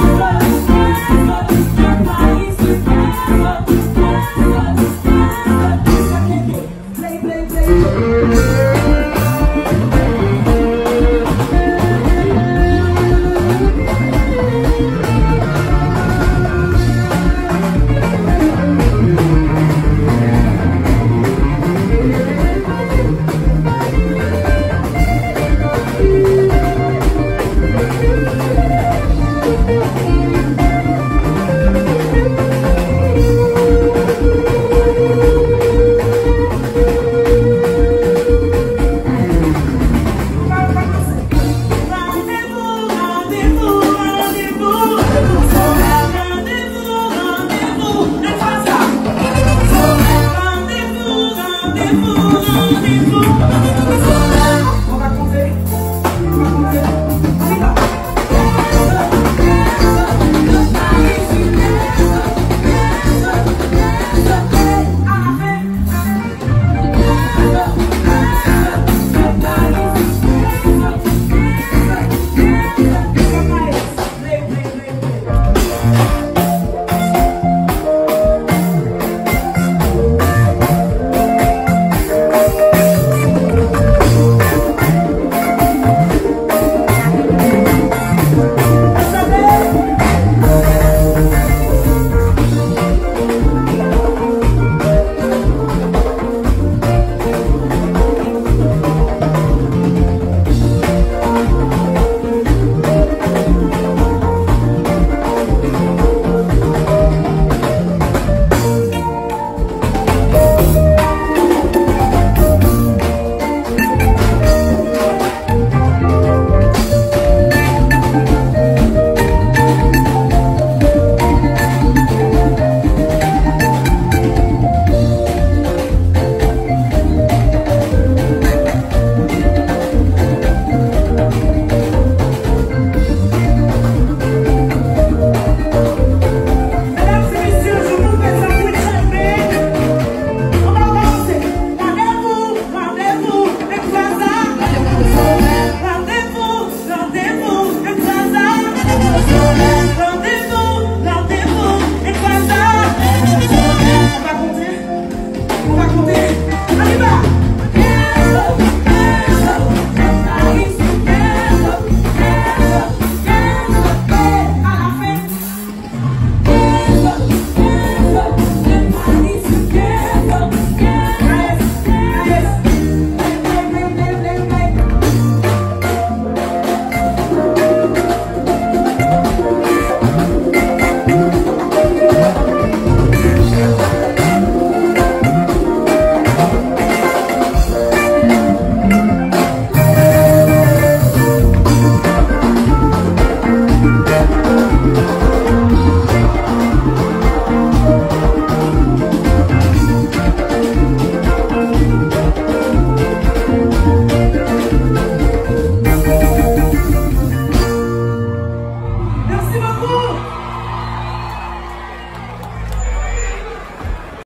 Bye.